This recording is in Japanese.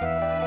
うん。